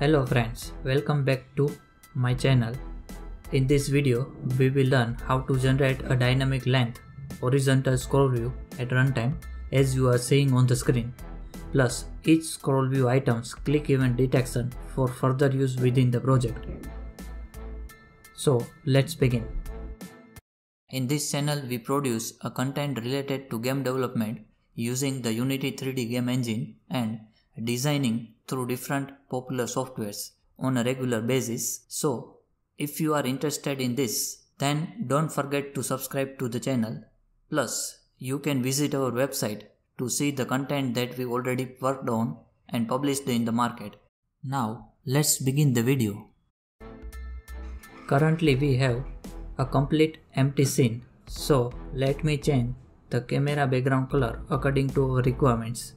Hello friends, welcome back to my channel. In this video, we will learn how to generate a dynamic length horizontal scroll view at runtime as you are seeing on the screen. Plus, each scroll view items click event detection for further use within the project. So, let's begin. In this channel, we produce a content related to game development using the Unity 3D game engine and designing through different popular softwares on a regular basis. So, if you are interested in this, then don't forget to subscribe to the channel. Plus, you can visit our website to see the content that we already worked on and published in the market. Now, let's begin the video. Currently, we have a complete empty scene. So, let me change the camera background color according to our requirements.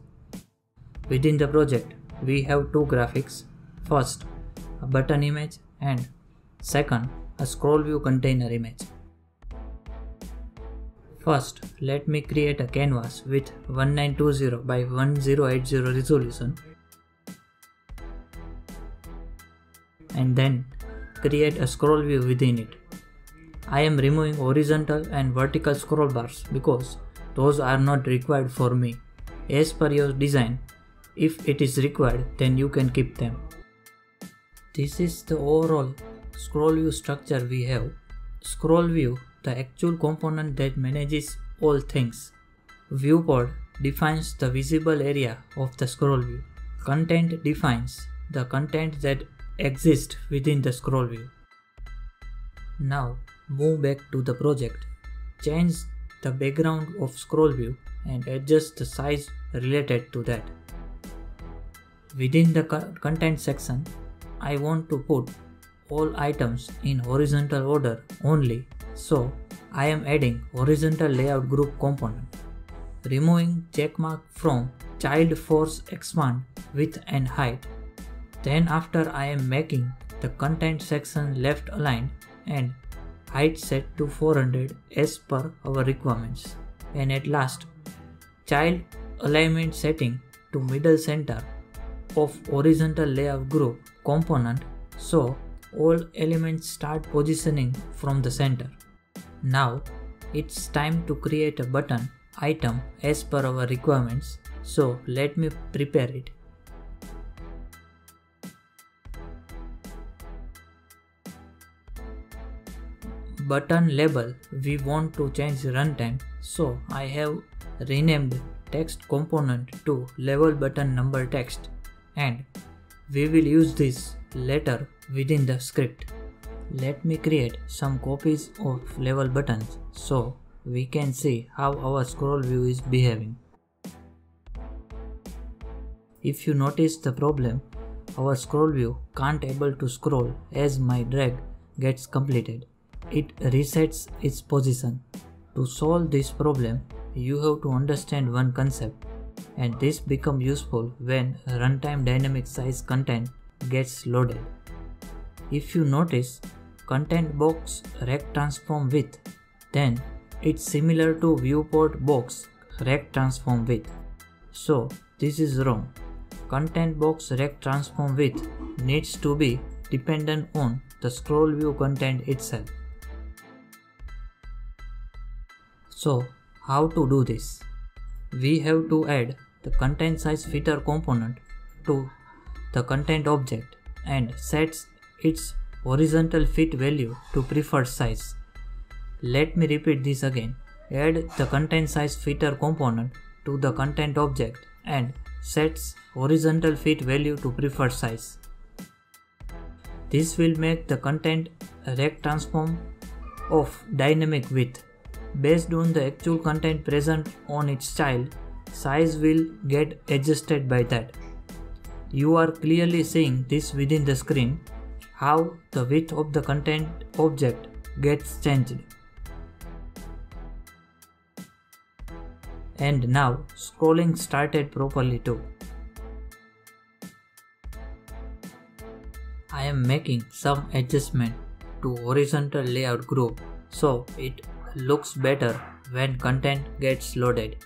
Within the project, we have two graphics. First, a button image and second, a scroll view container image. First, let me create a canvas with 1920 by 1080 resolution and then create a scroll view within it. I am removing horizontal and vertical scroll bars because those are not required for me. As per your design, if it is required, then you can keep them. This is the overall scroll view structure we have. Scroll view, the actual component that manages all things. Viewport defines the visible area of the scroll view. Content defines the content that exists within the scroll view. Now move back to the project. Change the background of scroll view and adjust the size related to that. Within the content section, I want to put all items in horizontal order only, so I am adding horizontal layout group component. Removing checkmark from child force expand width and height. Then after I am making the content section left aligned and height set to 400 as per our requirements. And at last, child alignment setting to middle center of horizontal layout group component so all elements start positioning from the center. Now it's time to create a button item as per our requirements so let me prepare it. Button label we want to change runtime so I have renamed text component to level button number text and we will use this later within the script. Let me create some copies of level buttons so we can see how our scroll view is behaving. If you notice the problem, our scroll view can't able to scroll as my drag gets completed. It resets its position. To solve this problem, you have to understand one concept and this become useful when runtime dynamic size content gets loaded. If you notice content box rect transform width, then it's similar to viewport box rect transform width. So this is wrong. Content box rect transform width needs to be dependent on the scroll view content itself. So how to do this? We have to add the content size fitter component to the content object and sets its horizontal fit value to preferred size. Let me repeat this again. Add the content size fitter component to the content object and sets horizontal fit value to preferred size. This will make the content rect transform of dynamic width Based on the actual content present on its child, size will get adjusted by that. You are clearly seeing this within the screen, how the width of the content object gets changed. And now scrolling started properly too. I am making some adjustment to horizontal layout group so it looks better when content gets loaded.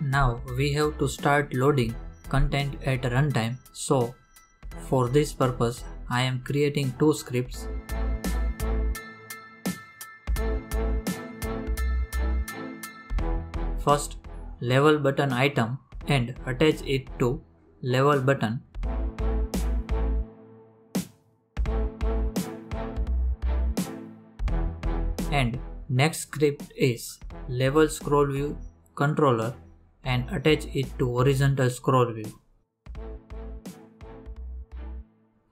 Now we have to start loading content at runtime. So for this purpose I am creating two scripts. First level button item and attach it to level button and next script is level scroll view controller and attach it to horizontal scroll view.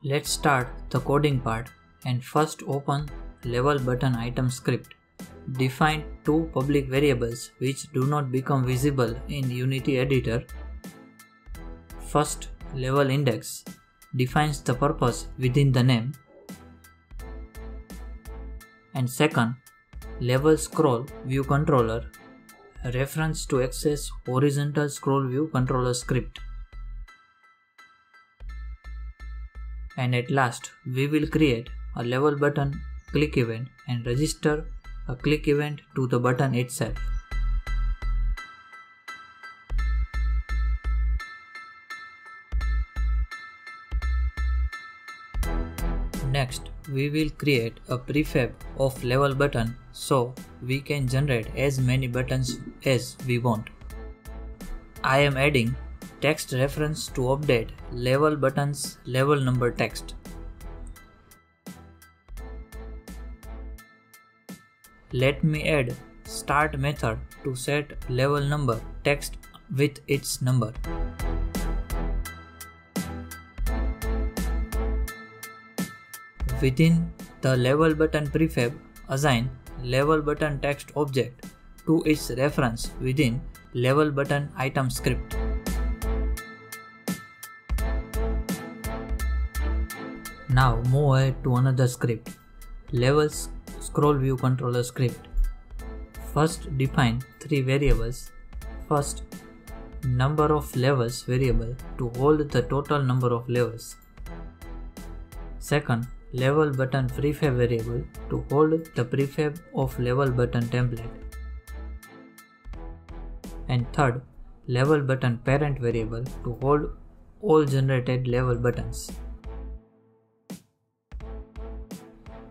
Let's start the coding part and first open level button item script. Define two public variables which do not become visible in Unity editor. First level index defines the purpose within the name and second level scroll view controller reference to access horizontal scroll view controller script. And at last, we will create a level button click event and register a click event to the button itself. Next, we will create a prefab of level button so we can generate as many buttons as we want. I am adding text reference to update level buttons level number text. Let me add start method to set level number text with its number. Within the level button prefab, assign level button text object to its reference within level button item script. Now move to another script, levels scroll view controller script. First define three variables. First, number of levels variable to hold the total number of levels. Second, level button prefab variable to hold the prefab of level button template. And third, level button parent variable to hold all generated level buttons.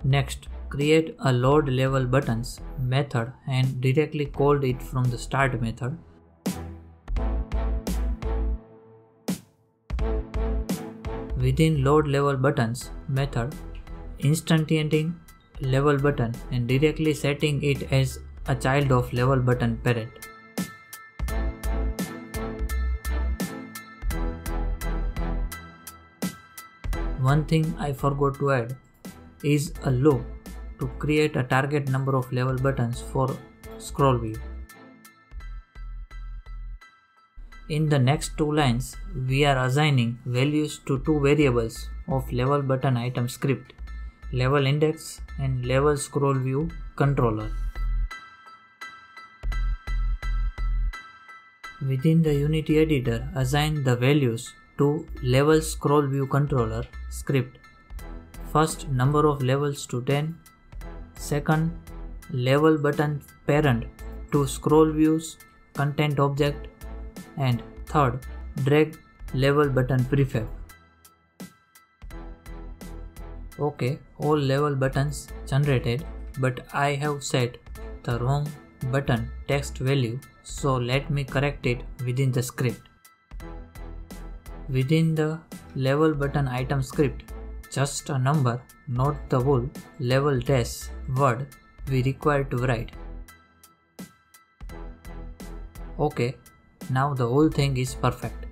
Next, create a load level buttons method and directly call it from the start method. Within load level buttons method, instantiating level button and directly setting it as a child of level button parent. One thing I forgot to add is a loop to create a target number of level buttons for scroll view. In the next two lines, we are assigning values to two variables of level button item script level index and level scroll view controller. Within the Unity editor, assign the values to level scroll view controller script. First, number of levels to 10. Second, level button parent to scroll views content object. And third, drag level button prefab. Okay, all level buttons generated, but I have set the wrong button text value, so let me correct it within the script. Within the level button item script, just a number, not the whole level dash word we require to write. Okay, now the whole thing is perfect.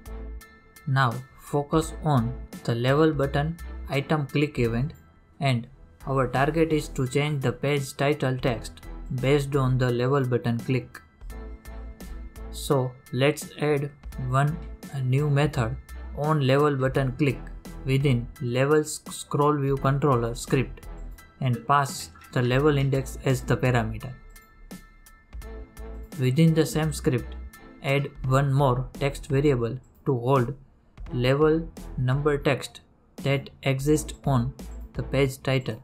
Now focus on the level button item click event and our target is to change the page title text based on the level button click. So let's add one new method on level button click within level scroll view controller script and pass the level index as the parameter. Within the same script, add one more text variable to hold level number text that exists on the page title.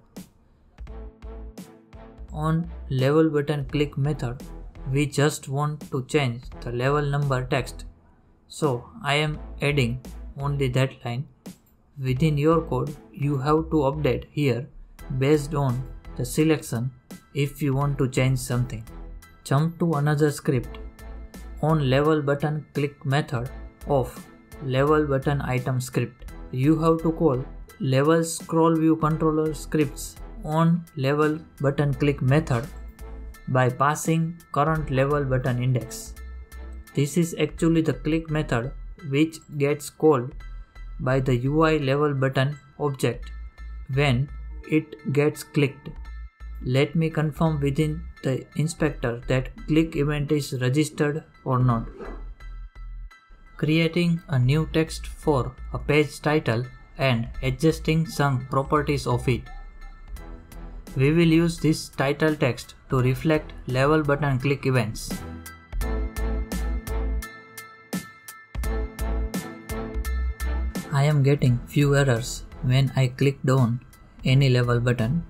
On level button click method, we just want to change the level number text. So I am adding only that line. Within your code, you have to update here based on the selection if you want to change something. Jump to another script. On level button click method of level button item script. You have to call level scroll view controller scripts on level button click method by passing current level button index. This is actually the click method which gets called by the UI level button object when it gets clicked. Let me confirm within the inspector that click event is registered or not. Creating a new text for a page title and adjusting some properties of it. We will use this title text to reflect level button click events. Am getting few errors when I clicked on any level button.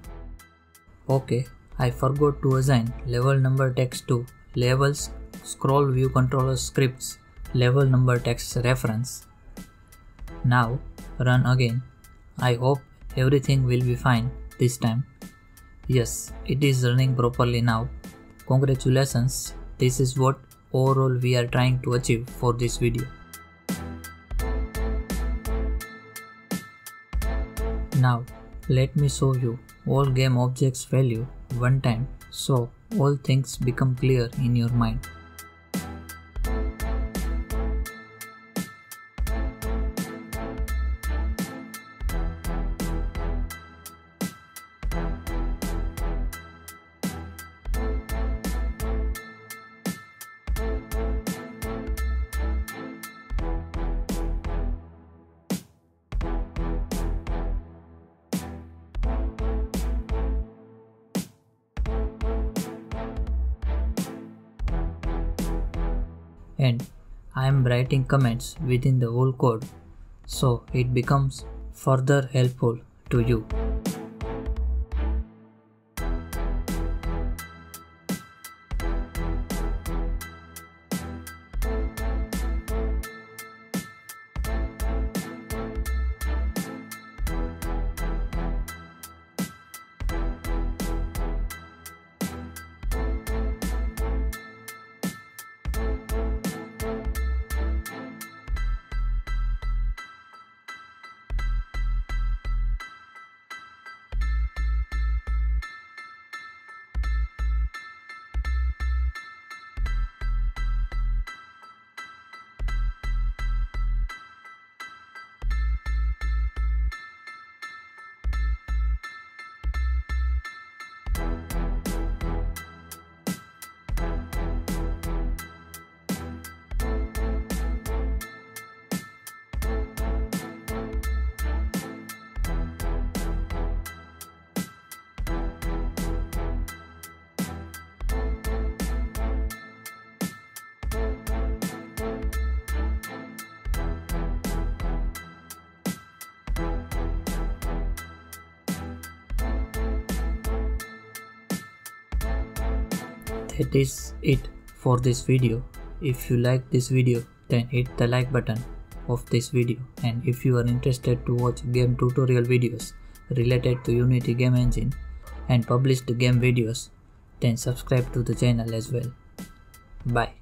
Okay, I forgot to assign level number text to levels scroll view controller scripts level number text reference. Now run again. I hope everything will be fine this time. Yes, it is running properly now. Congratulations, this is what overall we are trying to achieve for this video. Now let me show you all game objects value one time so all things become clear in your mind. And I am writing comments within the whole code so it becomes further helpful to you. That is it for this video. If you like this video then hit the like button of this video. And if you are interested to watch game tutorial videos related to unity game engine and published game videos then subscribe to the channel as well. Bye